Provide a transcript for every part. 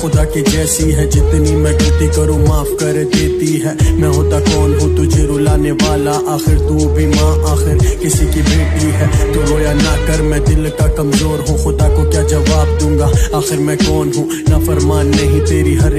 खुदा की जैसी है, जितनी मैं गलती करूँ माफ़ कर देती है। मैं होता कौन हूँ तुझे रुलाने वाला? आखिर तू भी माँ, आखिर किसी की बेटी है। तू रोया ना कर, मैं दिल का कमज़ोर हूँ, खुदा को क्या जवाब दूँगा? आखिर मैं कौन हूँ? ना फरमान नहीं, तेरी हर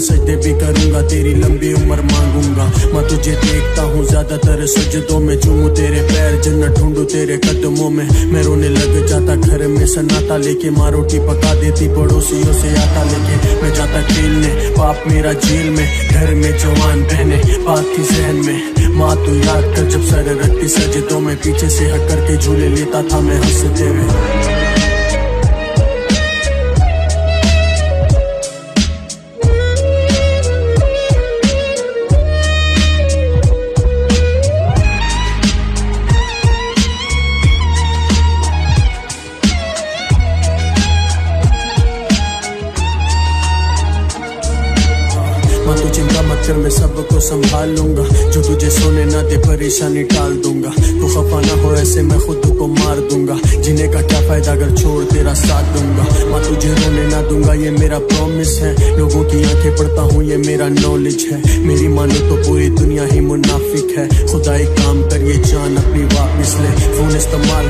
सजदे भी करूँगा, तेरी लंबी उम्र मांगूँगा। मैं तुझे देखता हूँ, ज़्यादातर सजदों में चूमू तेरे पैर, जन्नत ढूंढू तेरे कदमों में। मैं रोने लग जाता, घर में सन्नाटा लेके माँ रोटी पका देती, पड़ोसियों से आता लेके। मैं जाता खेलने, पाप मेरा जेल में, घर में जवान बहने बात थी सहन में। माँ, तू याद कर, जब सर रखती सजदों में पीछे से हक करके झूले लेता था मैं हँसते हुए। माँ तू चिंता मत कर मैं सबको संभाल लूँगा जो तुझे सोने ना दे, परेशानी टाल दूँगा। तू खफा ना हो ऐसे मैं खुद को मार दूँगा। जीने का क्या फ़ायदा अगर छोड़ तेरा साथ दूँगा? माँ, तुझे रोने ना दूँगा, ये मेरा प्रॉमिस है। लोगों की आँखें पढ़ता हूँ, ये मेरा नॉलेज है। मेरी मानो तो पूरी दुनिया ही मुनाफिक है। खुदा एक काम कर, ये जान अपनी वापिस ले। फ़ोन इस्तेमाल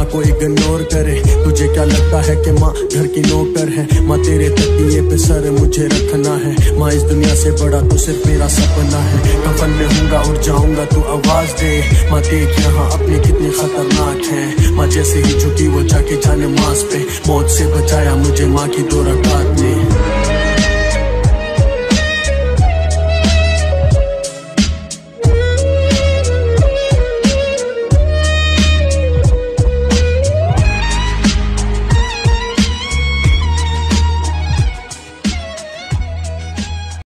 माँ को इग्नोर करे। तुझे क्या लगता है कि माँ घर की नौकर है? माँ तेरे तकिए पे सर मुझे रखना है। माँ इस दुनिया से बड़ा तो सिर्फ़ मेरा सपना है। कफन में हूँगा और जाऊँगा, तू आवाज़ दे। माँ देख यहाँ अपने कितने खतरनाक है। माँ जैसे ही झुकी वो जाके जाने मास पे। मौत से बचाया मुझे माँ की दो रकात ने।